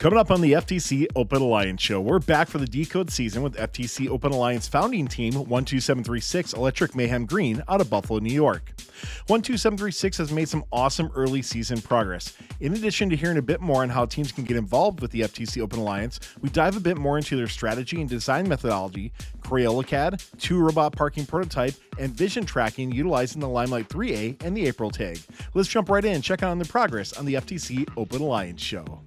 Coming up on the FTC Open Alliance show, we're back for the Decode season with FTC Open Alliance founding team 12736 Electric Mayhem Green out of Buffalo, New York. 12736 has made some awesome early season progress. In addition to hearing a bit more on how teams can get involved with the FTC Open Alliance, we dive a bit more into their strategy and design methodology, Crayola CAD, two robot parking prototype, and vision tracking utilizing the Limelight 3A and the April tag. Let's jump right in and check out on the progress on the FTC Open Alliance show.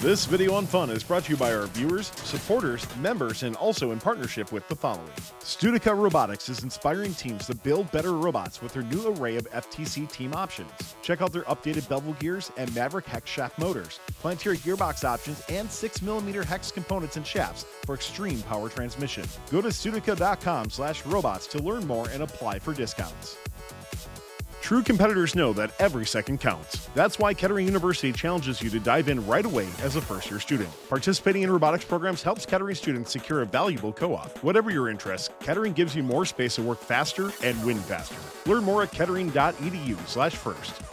This video on fun is brought to you by our viewers, supporters, members, and also in partnership with the following. Studica Robotics is inspiring teams to build better robots with their new array of FTC team options. Check out their updated bevel gears and Maverick hex shaft motors, Planetary gearbox options, and 6mm hex components and shafts for extreme power transmission. Go to studica.com slash robots to learn more and apply for discounts. True competitors know that every second counts. That's why Kettering University challenges you to dive in right away as a first year student. Participating in robotics programs helps Kettering students secure a valuable co op. Whatever your interest, Kettering gives you more space to work faster and win faster. Learn more at kettering.edu/slash first.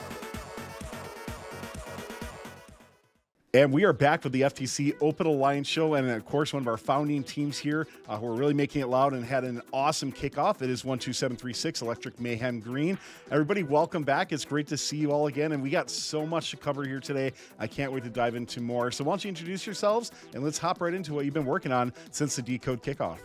And we are back with the FTC Open Alliance show. And of course, one of our founding teams here uh, who are really making it loud and had an awesome kickoff. It is 12736 Electric Mayhem Green. Everybody, welcome back. It's great to see you all again. And we got so much to cover here today. I can't wait to dive into more. So, why don't you introduce yourselves and let's hop right into what you've been working on since the Decode kickoff.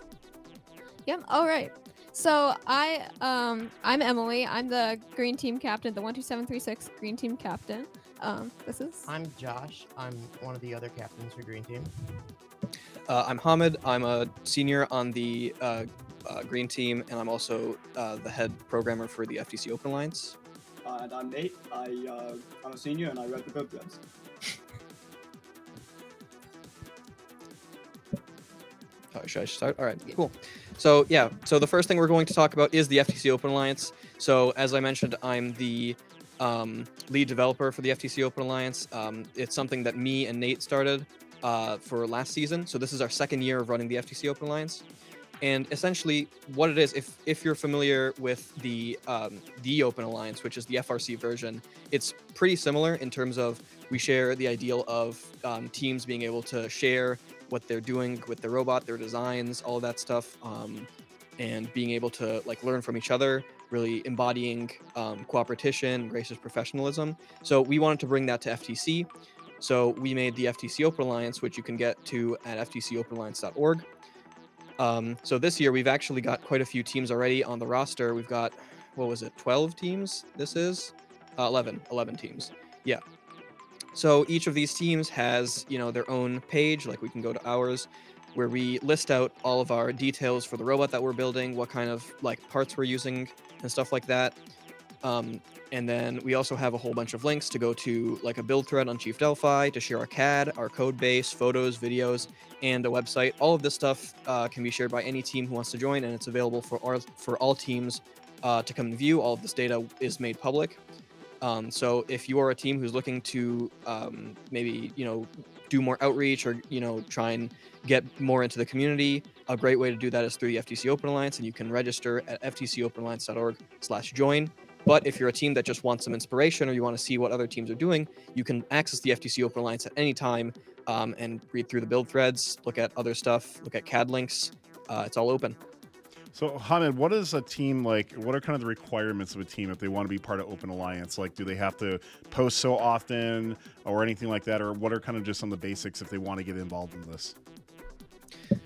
Yep. All right. So I um I'm Emily. I'm the green team captain, the 12736 green team captain. Um, this is. I'm Josh. I'm one of the other captains for Green Team. Uh, I'm Hamid. I'm a senior on the uh, uh, Green Team, and I'm also uh, the head programmer for the FTC Open Alliance. Uh, and I'm Nate. I, uh, I'm a senior, and I read the build threads. Oh, should I start? All right, cool. So yeah, so the first thing we're going to talk about is the FTC Open Alliance. So as I mentioned, I'm the um, lead developer for the FTC Open Alliance. Um, it's something that me and Nate started uh, for last season. So this is our second year of running the FTC Open Alliance. And essentially, what it is, if if you're familiar with the um, the Open Alliance, which is the FRC version, it's pretty similar in terms of we share the ideal of um, teams being able to share what they're doing with their robot, their designs, all that stuff, um, and being able to like learn from each other, really embodying um, cooperation, gracious professionalism. So we wanted to bring that to FTC. So we made the FTC Open Alliance, which you can get to at ftcopenalliance.org. Um, so this year we've actually got quite a few teams already on the roster. We've got, what was it, 12 teams? This is uh, 11, 11 teams. Yeah. So each of these teams has, you know, their own page. Like we can go to ours, where we list out all of our details for the robot that we're building, what kind of like parts we're using, and stuff like that. Um, and then we also have a whole bunch of links to go to like a build thread on Chief Delphi to share our CAD, our code base, photos, videos, and a website. All of this stuff uh, can be shared by any team who wants to join, and it's available for our, for all teams uh, to come and view. All of this data is made public. Um, so if you are a team who's looking to um, maybe you know do more outreach or you know try and get more into the community, a great way to do that is through the FTC Open Alliance, and you can register at ftcopenalliance.org/join. But if you're a team that just wants some inspiration or you want to see what other teams are doing, you can access the FTC Open Alliance at any time um, and read through the build threads, look at other stuff, look at CAD links. Uh, it's all open. So, Hamid, what is a team like? What are kind of the requirements of a team if they want to be part of Open Alliance? Like, do they have to post so often or anything like that? Or what are kind of just some of the basics if they want to get involved in this?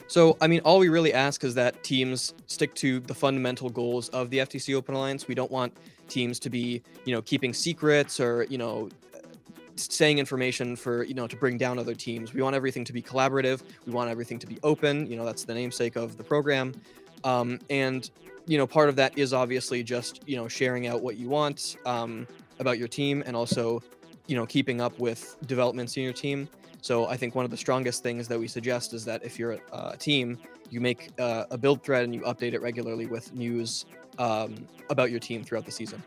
So, I mean, all we really ask is that teams stick to the fundamental goals of the FTC Open Alliance. We don't want teams to be, you know, keeping secrets or, you know, saying information for, you know, to bring down other teams. We want everything to be collaborative. We want everything to be open. You know, that's the namesake of the program. Um, and, you know, part of that is obviously just, you know, sharing out what you want um, about your team and also, you know, keeping up with developments in your team. So I think one of the strongest things that we suggest is that if you're a, team, you make uh, a build thread and you update it regularly with news um, about your team throughout the season.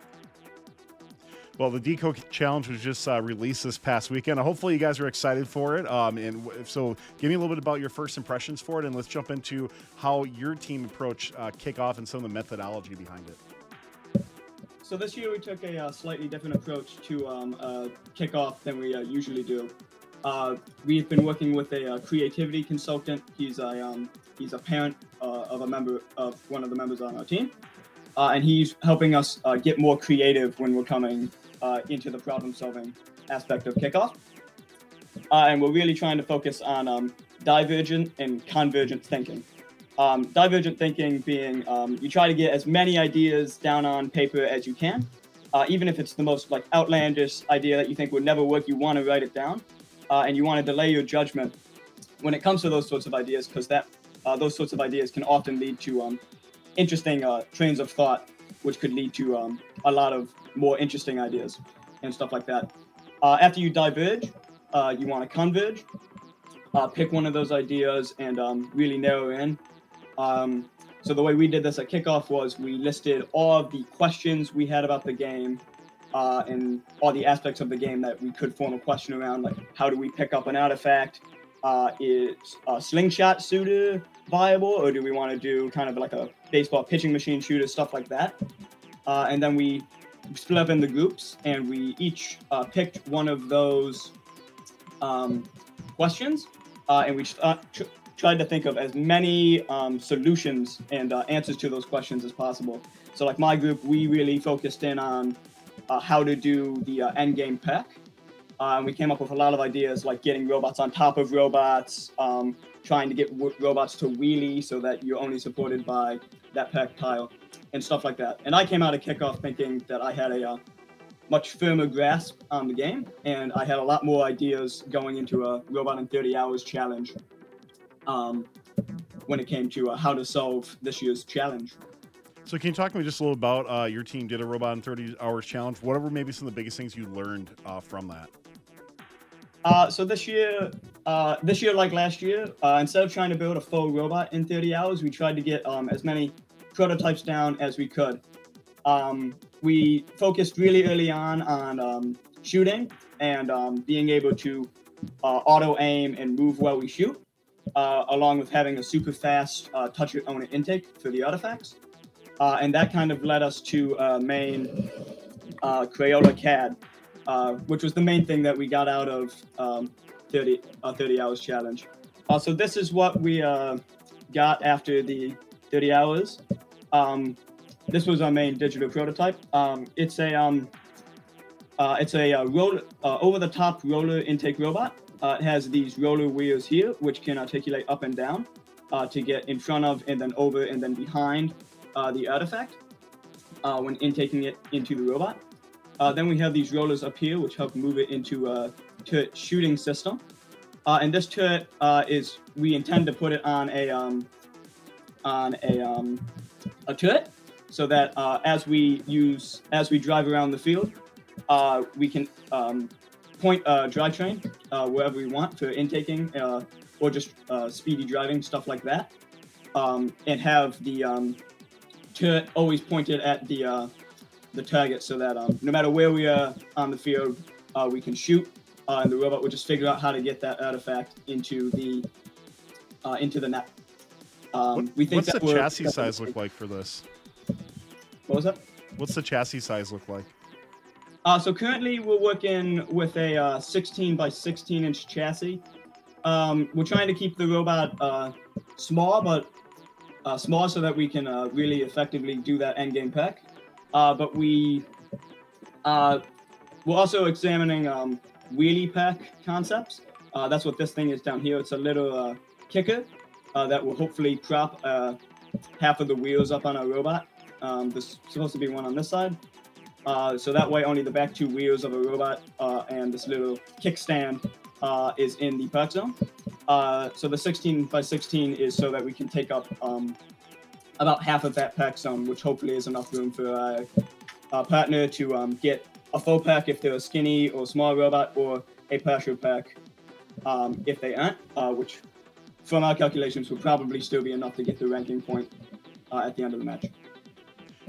Well, the Decode Challenge was just uh, released this past weekend. Hopefully, you guys are excited for it. Um, and so, give me a little bit about your first impressions for it, and let's jump into how your team approached uh, kickoff and some of the methodology behind it. So this year we took a uh, slightly different approach to um, uh, kickoff than we uh, usually do. uh, we've been working with a uh, creativity consultant. He's a um, he's a parent uh, of a member of one of the members on our team, uh, and he's helping us uh, get more creative when we're coming uh, into the problem-solving aspect of kickoff. Uh, and we're really trying to focus on um, divergent and convergent thinking. Um, divergent thinking being um, you try to get as many ideas down on paper as you can, uh, even if it's the most like outlandish idea that you think would never work. You want to write it down, uh, and you want to delay your judgment when it comes to those sorts of ideas, because that uh, those sorts of ideas can often lead to um, interesting uh, trains of thought, which could lead to um, a lot of more interesting ideas and stuff like that. Uh, after you diverge, uh, you want to converge. Uh, pick one of those ideas and um, really narrow in. Um, so the way we did this at kickoff was we listed all of the questions we had about the game uh, and all the aspects of the game that we could form a question around, like how do we pick up an artifact? Uh, is a slingshot shooter viable, or do we want to do kind of like a baseball pitching machine shooter, stuff like that? Uh, and then we split up into groups, and we each uh, picked one of those um, questions, uh, and we uh, tr- tried to think of as many um, solutions and uh, answers to those questions as possible. So, like my group, we really focused in on how to do the end game park. Uh, and we came up with a lot of ideas like getting robots on top of robots, um, trying to get robots to wheelie so that you're only supported by that park tile, and stuff like that. And I came out of kickoff thinking that I had a uh, much firmer grasp on the game, and I had a lot more ideas going into a robot in 30 hours challenge um, when it came to uh, how to solve this year's challenge. So can you talk to me just a little about uh, your team did a robot in 30 hours challenge? What were maybe some of the biggest things you learned uh, from that? Uh, so this year, uh, this year like last year, uh, instead of trying to build a full robot in 30 hours, we tried to get um, as many prototypes down as we could. Um, we focused really early on on um, shooting and um, being able to uh, auto aim and move while we shoot, uh, along with having a super fast uh, touch it own it intake for the artifacts. And that kind of led us to main Crayola CAD, uh, which was the main thing that we got out of um, 30, uh, 30 hours challenge. Uh, so this is what we uh, got after the 30 hours. Um, this was our main digital prototype. Um, it's a um, uh, it's a uh, roll, uh, over-the-top roller intake robot. Uh, it has these roller wheels here, which can articulate up and down uh, to get in front of and then over and then behind uh, the artifact uh, when intaking it into the robot. Uh, then we have these rollers up here, which help move it into a turret shooting system. Uh, and this turret uh, is we intend to put it on a um, on a um, a turret, so that uh, as we use as we drive around the field, uh, we can um, point a drivetrain uh, wherever we want for intaking or just speedy driving stuff like that, um, and have the um, turret always pointed at the the target so that um, no matter where we are on the field, uh, we can shoot, uh, and the robot will just figure out how to get that artifact into the uh, into the net. Um, What- we think what's that the chassis size look like for this? What was that? What's the chassis size look like? Uh, so currently we're working with a uh, 16 by 16 inch chassis. Um, we're trying to keep the robot uh, small, but uh, small so that we can uh, really effectively do that end game park. Uh, but we uh, we're also examining um, wheelie park concepts. Uh, that's what this thing is down here. It's a little uh, kicker uh, that will hopefully prop uh, half of the wheels up on our robot. Um, there's supposed to be one on this side. So that way, only the back two wheels of a robot and this little kickstand is in the park zone. So the 16 by 16 is so that we can take up um, about half of that park zone, which hopefully is enough room for our, a partner to um, get a full park if they're a skinny or small robot, or a partial park um, if they aren't, uh, which from our calculations would probably still be enough to get the ranking point uh, at the end of the match.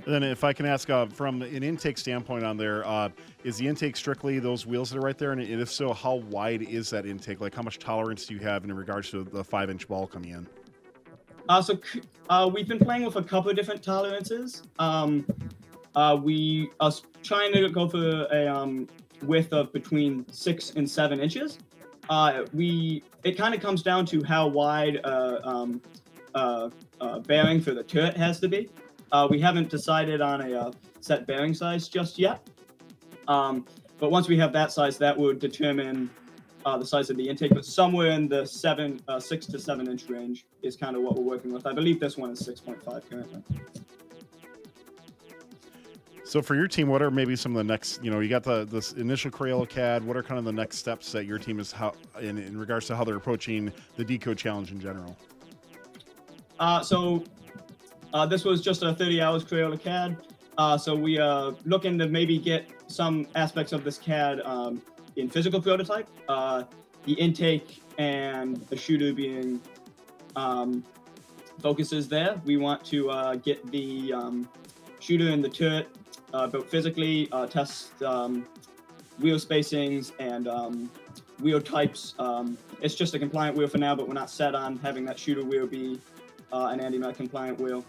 Then, if I can ask, uh, from an intake standpoint on there, uh, is the intake strictly those wheels that are right there? And if so, how wide is that intake? Like, how much tolerance do you have in regards to the five inch ball coming in? Uh, so uh, we've been playing with a couple of different tolerances. Um, uh, we are trying to go for a um, width of between six and seven inches. uh, we it kind of comes down to how wide uh, um, uh, bearing for the turret has to be. We haven't decided on a set bearing size just yet. Um, but once we have that size, that would determine uh, the size of the intake. But somewhere in the seven, uh, six to seven inch range is kind of what we're working with. I believe this one is 6.5 currently. So for your team, what are maybe some of the next? You know, you got the this initial Crayola CAD. What are kind of the next steps that your team is how in, in regards to how they're approaching the Decode Challenge in general? Uh, so uh, this was just a 30 hours Crayola CAD. Uh, so we are looking to maybe get some aspects of this CAD um, in physical prototype. Uh, the intake and the shooter being um, focuses there. We want to uh, get the um, shooter and the turret uh, built physically, uh, test um, wheel spacings and um, wheel types. Um, it's just a compliant wheel for now, but we're not set on having that shooter wheel be uh, an AndyMark compliant wheel.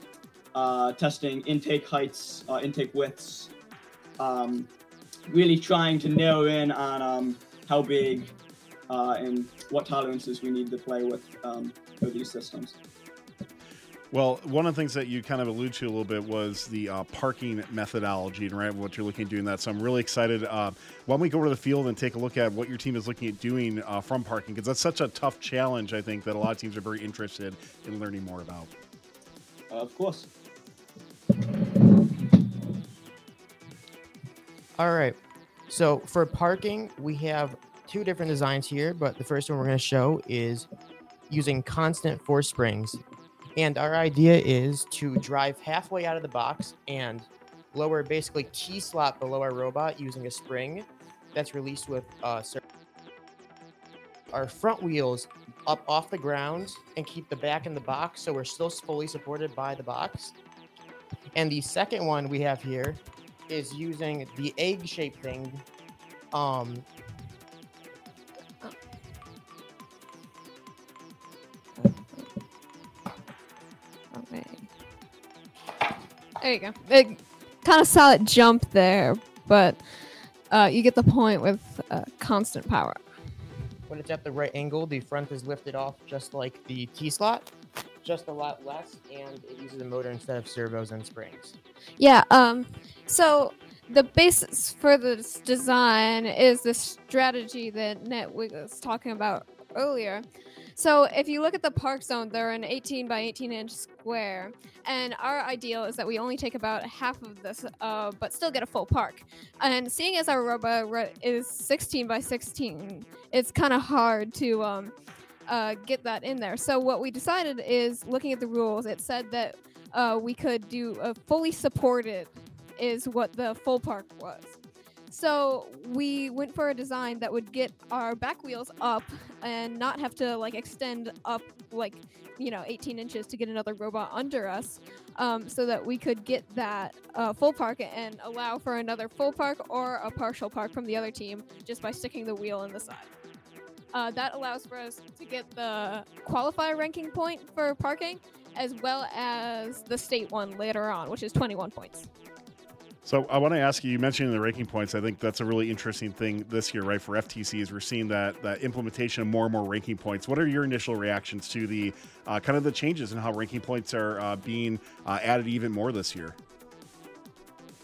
Uh, testing intake heights, uh, intake widths, um, really trying to narrow in on um, how big uh, and what tolerances we need to play with um, for these systems. Well, one of the things that you kind of allude to a little bit was the uh, parking methodology and right what you're looking at doing that. So I'm really excited. Uh, why don't we go over to the field and take a look at what your team is looking at doing uh, from parking? Because that's such a tough challenge. I think that a lot of teams are very interested in learning more about. of course. All right. So for parking, we have two different designs here, but the first one we're going to show is using constant force springs. And our idea is to drive halfway out of the box and lower basically key slot below our robot using a spring that's released with uh, our front wheels up off the ground and keep the back in the box so we're still fully supported by the box. And the second one we have here is using the egg shaped thing. Um, Okay. There you go. It, kind of solid jump there, but uh, you get the point with uh, constant power. when it's at the right angle, the front is lifted off just like the T slot, just a lot less, and it uses a motor instead of servos and springs. Yeah. Um. So the basis for this design is the strategy that Nate was talking about earlier. So if you look at the park zone, they're an 18 by 18 inch square, and our ideal is that we only take about half of this, uh, but still get a full park. And seeing as our robot is 16 by 16, it's kind of hard to um, uh, get that in there. So what we decided is looking at the rules. It said that uh, we could do a fully supported is what the full park was. So we went for a design that would get our back wheels up and not have to like extend up like you know 18 inches to get another robot under us, um, so that we could get that uh, full park and allow for another full park or a partial park from the other team just by sticking the wheel in the side. Uh, that allows for us to get the qualifier ranking point for parking as well as the state one later on, which is 21 points. So I want to ask you. You mentioned the ranking points. I think that's a really interesting thing this year, right? For FTC, is we're seeing that that implementation of more and more ranking points. What are your initial reactions to the uh, kind of the changes in how ranking points are uh, being uh, added even more this year?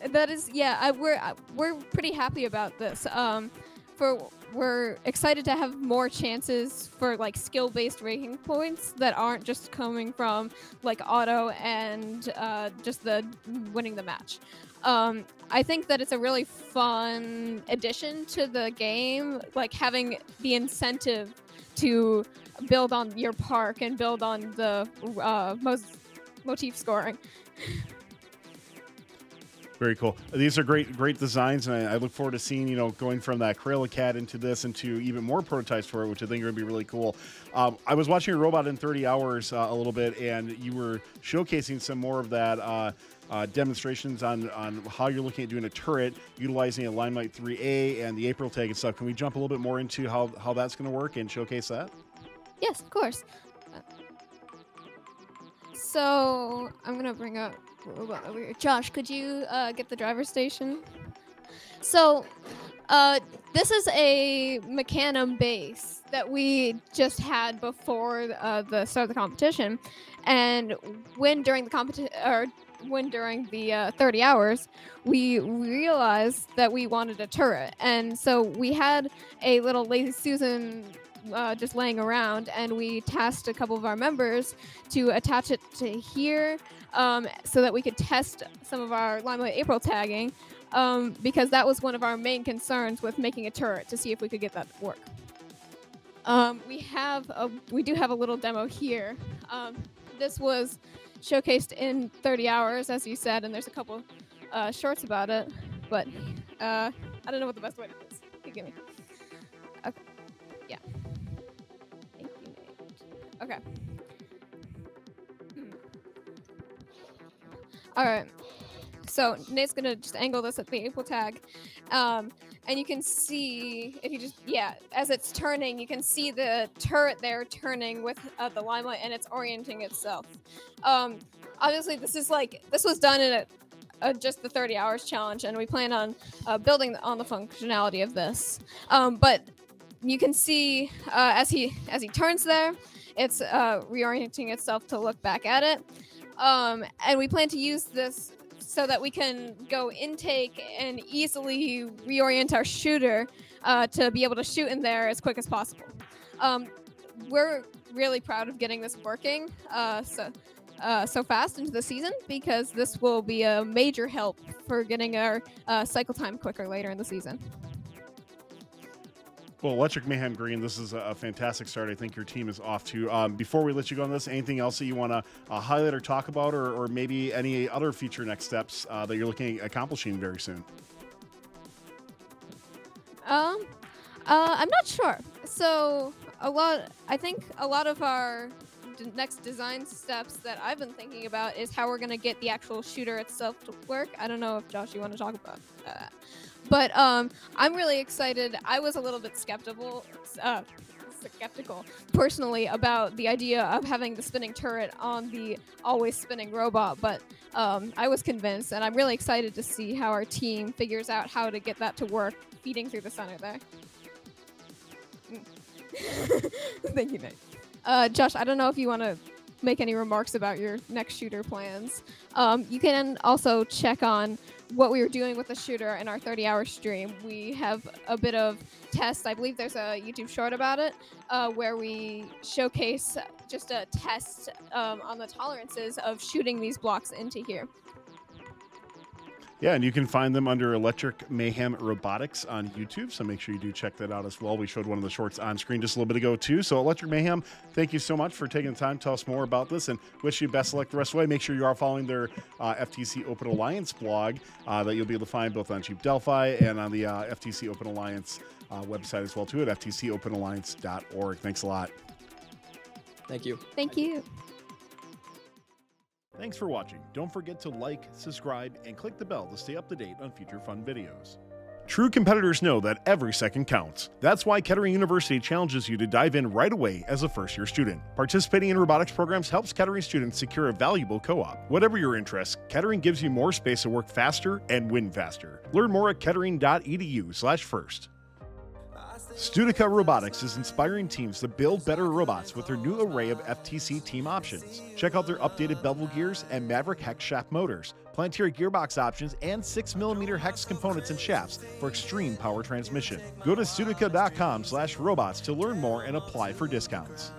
That is, yeah, I, we're uh, we're pretty happy about this. Um, for we're excited to have more chances for like skill-based ranking points that aren't just coming from like auto and uh, just the winning the match. Um, I think that it's a really fun addition to the game, like having the incentive to build on your park and build on the uh, most motif scoring. Very cool. These are great, great designs, and I, I look forward to seeing you know going from that Crayola CAD into this into even more prototypes for it, which I think are going to be really cool. Um, I was watching robot in 30 hours uh, a little bit, and you were showcasing some more of that. Uh, uh, demonstrations on, on how you're looking at doing a turret utilizing a Limelight 3A and the April tag and stuff. Can we jump a little bit more into how, how that's going to work and showcase that? Yes, of course. Uh, So I'm gonna bring up Josh. Could you uh, get the driver station? So Uh, this is a Mecanum base that we just had before uh, the start of the competition, and when during the competition or when during the uh, 30 hours, we realized that we wanted a turret, and so we had a little lazy Susan. Uh, just laying around, and we tasked a couple of our members to attach it to here um, so that we could test some of our Limelight April tagging um, because that was one of our main concerns with making a turret to see if we could get that to work. Um, we have a, we do have a little demo here. Um, this was showcased in 30 hours, as you said, and there's a couple uh, shorts about it. But uh, I don't know what the best way to do this. Give me. Okay. All right. So Nate's gonna just angle this at the April tag, um, and you can see if you just yeah, as it's turning, you can see the turret there turning with uh, the limelight, and it's orienting itself. Um, obviously, this is like this was done in a, a just the 30 hours challenge, and we plan on uh, building on the functionality of this. Um, but you can see uh, as he as he turns there, it's uh, reorienting itself to look back at it. Um, and we plan to use this so that we can go intake and easily reorient our shooter uh, to be able to shoot in there as quick as possible. Um, we're really proud of getting this working uh, so uh, so fast into the season because this will be a major help for getting our uh, cycle time quicker later in the season. Well, Electric Mayhem Green, this is a fantastic start. I think your team is off to. Um, before we let you go on this, anything else that you want to uh, highlight or talk about, or, or, maybe any other future next steps uh, that you're looking at accomplishing very soon? Um, uh, I'm not sure. So a lot, I think a lot of our next design steps that I've been thinking about is how we're gonna get the actual shooter itself to work. I don't know if Josh, you want to talk about that. But um, I'm really excited. I was a little bit skeptical, uh, skeptical personally about the idea of having the spinning turret on the always spinning robot, but um, I was convinced, and I'm really excited to see how our team figures out how to get that to work, feeding through the center there. Thank you, Nick. Uh, Josh, I don't know if you want to make any remarks about your next shooter plans. Um, you can also check on what we were doing with the shooter in our 30 hour stream. We have a bit of tests. I believe there's a YouTube short about it uh, where we showcase just a test um, on the tolerances of shooting these blocks into here. Yeah, and you can find them under Electric Mayhem Robotics on YouTube. So make sure you do check that out as well. We showed one of the shorts on screen just a little bit ago, too. So, Electric Mayhem, thank you so much for taking the time to tell us more about this and wish you best luck the rest of the way. Make sure you are following their uh, FTC Open Alliance blog uh, that you'll be able to find both on Chief Delphi and on the uh, FTC Open Alliance uh, website as well, too, at ftcopenalliance.org. Thanks a lot. Thank you. Thank you. Thanks for watching. Don't forget to like, subscribe, and click the bell to stay up to date on future fun videos. True competitors know that every second counts. That's why Kettering University challenges you to dive in right away as a first year student. Participating in robotics programs helps Kettering students secure a valuable co op. Whatever your interest, Kettering gives you more space to work faster and win faster. Learn more at kettering.edu/slash first. Studica Robotics is inspiring teams to build better robots with their new array of FTC team options. Check out their updated bevel gears and Maverick hex shaft motors, Planetary gearbox options, and 6mm hex components and shafts for extreme power transmission. Go to studica.com slash robots to learn more and apply for discounts.